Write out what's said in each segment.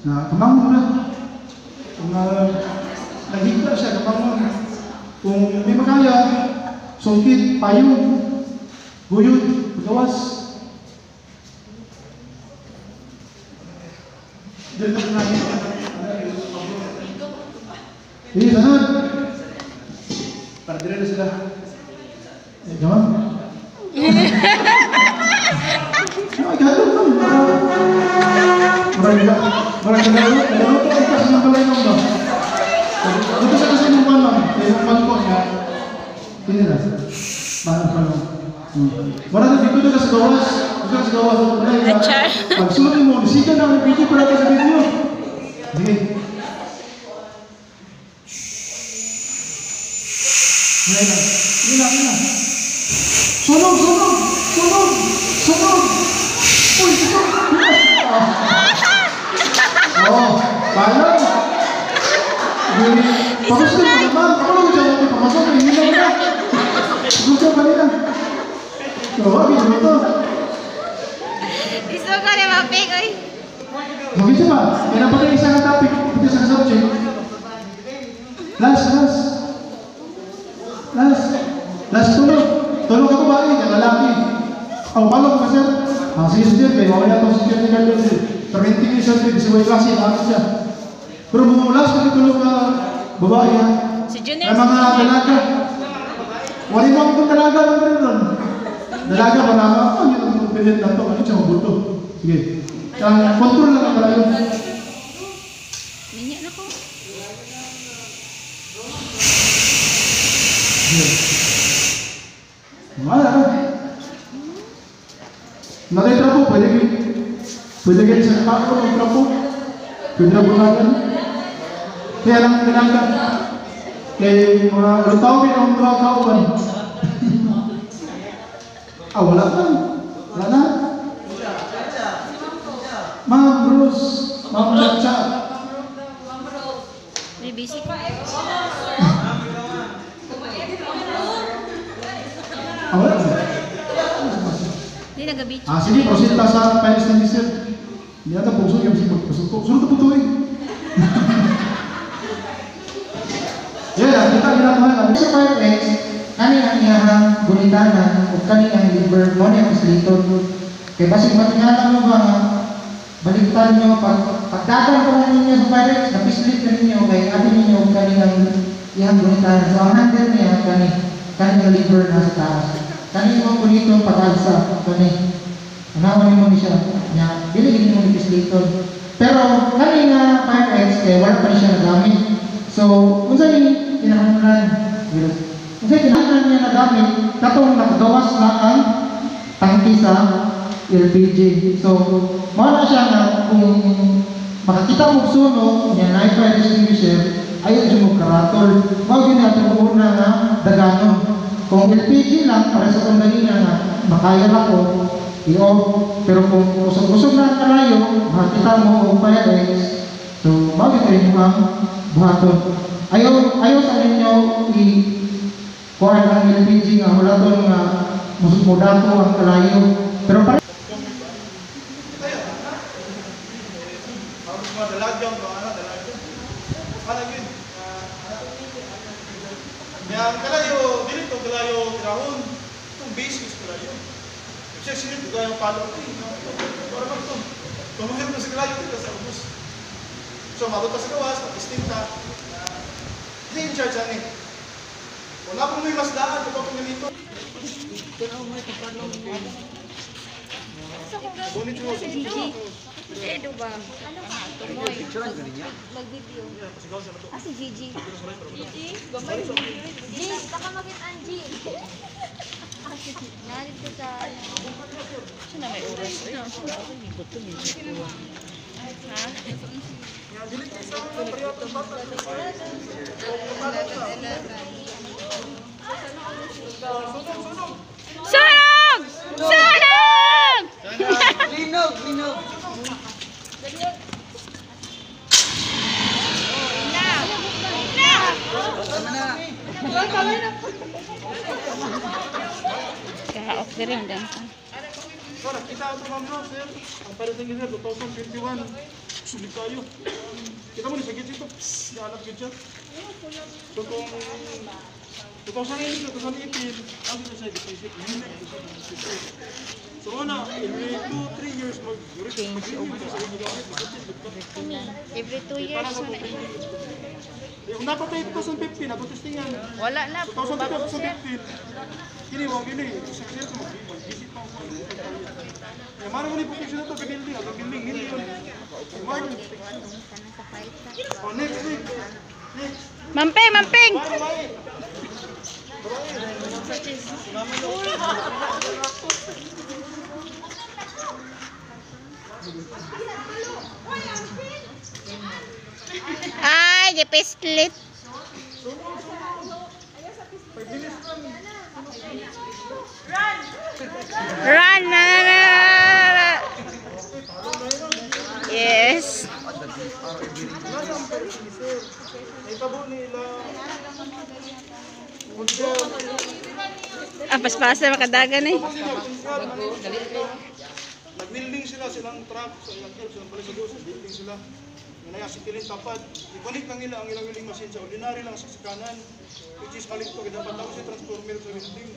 Na kamangon na. Kung uh, nagigla siya, kamangon. Kung may makaya, sungkit, payong, guyod, pagawas. Dito na natin. Hindi, sanad. Para dire na sila. Eh, gaman. Ay, galo ka. Marami ka. Marami ka galo. Galo ka ang kasi ng balay nung ba? Dito sa kasi ng balang. Kaya yung balkon nga. Kini na. Bahan pa lang. Marami dito na sa gawas. Dito na gawas. Achar. Pag sunod mo, sika na ang video para sa video. Sige. Ngayon lang. Ngayon lang, ngayon lang. Sunog, sunog! Sunog! Sunog! Uy, sunog! Oh, paano? Hindi. Pamasok ka naman. Ako lang dyan ako pamasok. Hindi na na. Gusto ka nila. Oo, hindi to. Gusto ko na mapig, oy. Mungkin coba, yang nampaknya isang topic, itu isang subject. Last, last. Last. Last tulog. Tulog ako ba eh, yung lalaki. Ang balong ka sir. Ah, sige sir, kaya mamaya itong sir ni Carlos sir. Perminting ni sir, di siya klase, lahat siya. Pero mga last kami tulog na babae ha. Si Junior. Ay mga dalaga. Wala mo akong dalaga ng rin Dalaga ba na ako? Ano yung pilit na to? Ano siya mabuto? Sige. Kaya control lang ang dalaga. Nakay trapo, pwede kayo. Pwede kayo sa kako ng trapo. Pwede na bunagan. Kaya lang dalaga. Kaya mga lutaw pinong mga kauban. ah, wala na. Ma'am Bruce. Ma'am Chacha. May busy ko. Ah, wala ka. Hindi nag-beach. Ah, sige, proceed ta sa files ni Sir. Hindi ata puso yung sipag puso ko. Sunod na po to eh. Yeah, kita ginagawa na. Sa part X, kani ang iyahang gunitanan o kani ang liver mo niya pasliton. Kaya basig matingala mo ba nga, baligtan nyo, pag pagdatan ko ninyo sa part X, napislit na ninyo, kaya atin ninyo ang kani ang iyahang gunitanan. So ang handle niya, kani, kani ang liver na sa taas. Kani mo gunito pag-alsa, kani. Anawan mo ni siya, niya, dili gini mo ipisliton. Pero kani nga part X, kaya wala pa ni siya nagamit. So, kung saan yung kinahanglan, kung saan kinahanglan niya na gamit, katong nakagawas na ang tangki sa LPG. So, mawala siya na kung makakita mo sunog, niya na fire extinguisher, ayaw siya mo karatol. Mawag yun natin una nga daganon. Kung LPG lang, para sa kundalina nga, makaya lang ko, i-off. Pero kung usog-usog na kalayo, makakita mo kung fire ex, So, bakit kayo ang buhaton? Ayaw, ayaw sa ninyo i kuha ang LPG nga wala to nga musod mo dato ang kalayo. Pero dalagyang, mga ano, dalagyang. Ano yun? Ang kalayo, dili to kalayo tirahon. Itong base is kalayo. Siya sinit, kaya yung palo ko. Para ba ito? Tumuhin mo sa kalayo dito sa ubus. So, mabot sa gawas, mag-isting ka. Hindi in charge eh. Wala pong may mas daan, ito pong ganito. Bunit mo. Gigi. Edo ba? Tumoy. Mag-video. Ah, si Gigi. Gigi? Gamay. Gigi, baka magit Angie. Nalit ko sa... Siya na may oras. Ay, nabot to minsan. Ha? Delete sa mga priyato. 11, 11. So, nakita ko ma'am sir. Ang sa sir, 2021. Sulit tayo. Kita mo, nisagit ito. Psst, nahanap yun siya. So kung 2018, 2018, ang dito sa deposit, So una, every 2-3 years mag mag-renew ka sa inyo gamit. Every two years. Para sa wala. Eh, napatay 2015, natutestingan. Wala na. So Puro bago sir. 2015, kini mo gini, sa sir ko mag-visit pa ako. Ya mara mo ni protection na to, building, ang building yun. Mark. Oh, next. Next. Mampeng, mampeng! Bye, bye. Ay, di pislit. Run! Na, na, na, na, na. Yes. Ah, paspasa makadagan eh. Silang truck sa ilang help, silang pala sa building sila. Yung naya sitilin tapad. Ibalik lang nila ang ilang ilang machine sa ordinary lang sa kanan. Which is balik to, dapat ako si transformer sa building.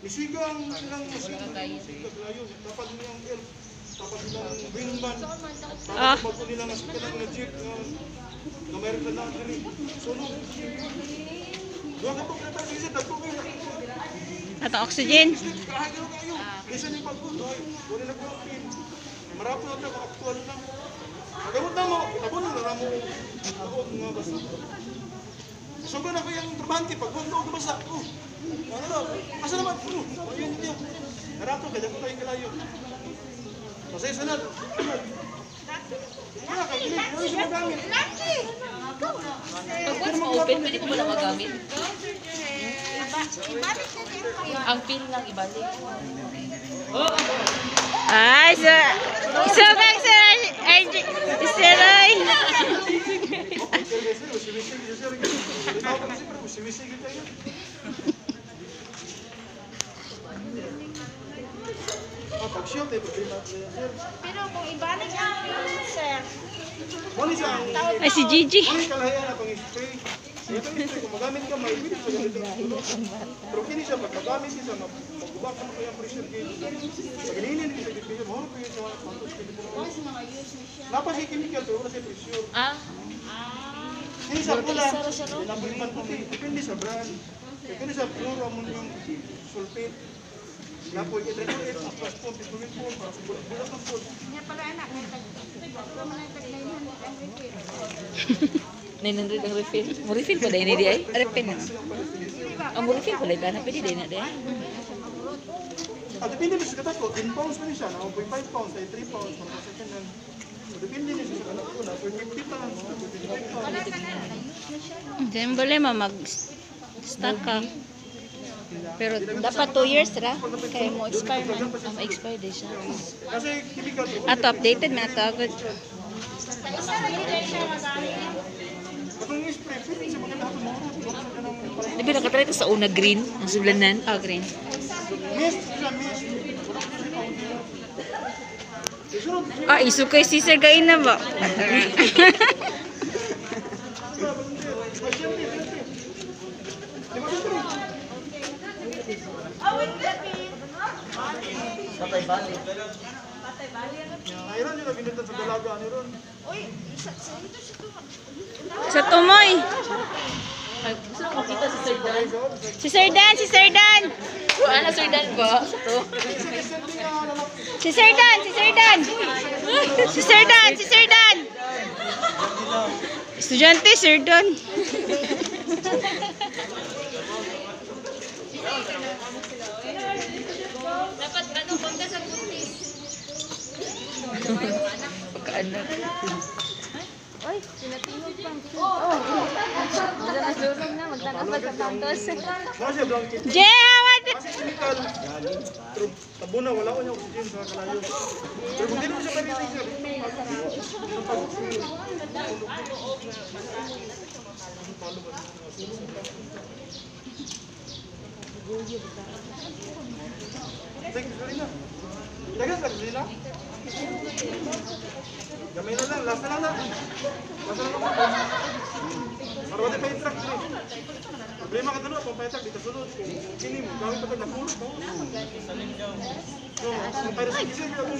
Isigang silang machine. Isigang layo. Dapat mo yung help. Dapat silang wingman. Ah. Dapat mo nila nga silang na jeep na meron na lang dali. Sunog. Doon ka po, kaya kasi dagpo kayo. Atong oxygen. Kahagaw kayo. Lisa niyo pagbutoy. Wala na po na ito, aktual lang. Na mo. Itabo na na mo. Ako nga basta. So ko na ko yung trabante. Pag bundo ko basta. Oh. Ano na? Asa naman? Oh. Ayun yun. Marapo ka. Dako tayong kalayo. Masaya siya magamit. Pag once ma-open, pwede mo ba na magamit? Ang pin lang ibalik. Sir, ay, ay. Usiwisig, sir. Ikaw pa kasi, pero kung ibalik ang sir. Muna siya ang... Ay, si Gigi. Magamit ka, may bilis sa ganito. Pero kini siya, pag magamit siya, magbubak mo kaya pressure gauge. Pag ininin ka sa ko yun sa mga pantos. Napa siya chemical, pero wala siya pressure. Ah, Hindi sa pula. Siya? Pinapalipan puti. Depende sa brand. Depende sa pure ammonium sulfate. Napo, i-regulate ang pump, ituloy po, para sa bulat ng food. 900 ang refill. Mo refill pa dahil di ay? Refill na. Ang mo refill pa dahil na pwede din na dahil. Ah, depende mo sa katas ko, 10 pounds pa rin siya, na 1.5 pounds, ay 3 pounds, para sa second hand. So, depende din sa kanas ko, na 450 pounds, na 25 pounds. Diyan problema, mag-stock ka. Pero dapat 2 years ra. Kaya mo expire man. Ang ma-expire din siya. Kasi chemical, Ato updated man ato agad. katong spray, pwede sa mga lahat ng mga Di ba nakatry ka sa una green, ang sulanan? Oh, green. Ah, iso kay si Sir kain na ba? Ayron yun na binutan sa dalaga ni Ron. Sa tumoy. Ay, gusto ko makita si Sir Dan. Si Sir Dan, si Sir Dan. Ano Sir Dan ba? To? Si Sir Dan, si Sir Dan. Si Sir Dan, si Sir Dan. Estudyante, Sir Dan. Dapat ano, pagka sa putis. Pagkaanak. Oy, sinatingog pang. Oh. Wala na magtanapad sa kantos. Mga siya, blanket. Jewad! Kasi chemical. Pero tabo na, wala ko niya oxygen sa kalayo. Pero kung di naman siya pwede siya, Thank you, Selena. Dagan ka, Selena? Gamay na lang, last na lang na. Last na lang. Para wala pa yung truck dito. Problema ka dalo, kung pa truck dito sulod. Kung kini mo, gawin pa ito na pulo. So, kung pa rin sa kisip, yung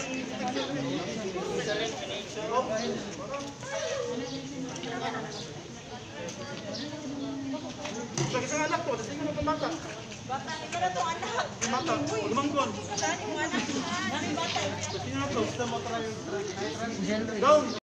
Sa isang anak ko, tapos tingnan mo itong bata. Ito na itong anak. Yung bata, lumangkon. Saan yung anak? Ano yung bata? Tingnan mo ito. Down.